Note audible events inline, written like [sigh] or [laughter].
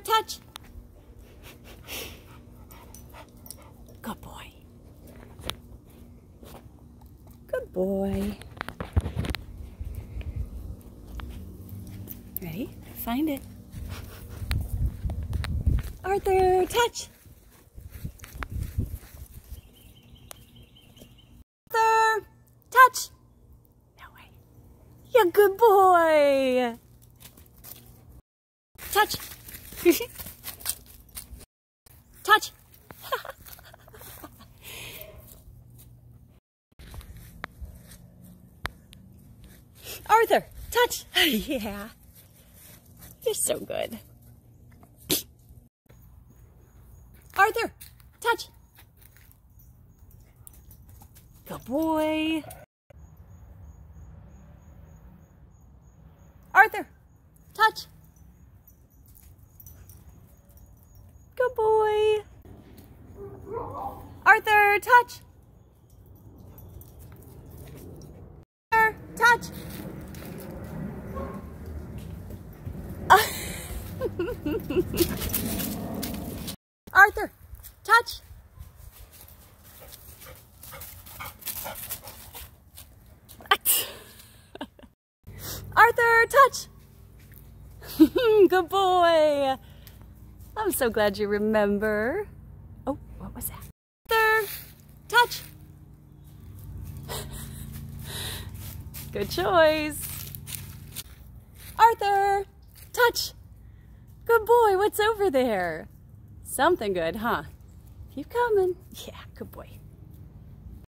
Touch. Good boy. Good boy. Ready? Find it. Arthur, touch. Arthur, touch. No way. Yeah, good boy. Touch. [laughs] touch. [laughs] Arthur, touch. [laughs] yeah. You're so good. Arthur, touch. Good boy. Arthur, touch. Good boy. Arthur, touch. Arthur, touch. [laughs] Arthur, touch. [laughs] Arthur, touch. [laughs] Good boy. I'm so glad you remember. Oh, what was that? Arthur, touch. Good choice. Arthur, touch. Good boy, what's over there? Something good, huh? Keep coming. Yeah, good boy.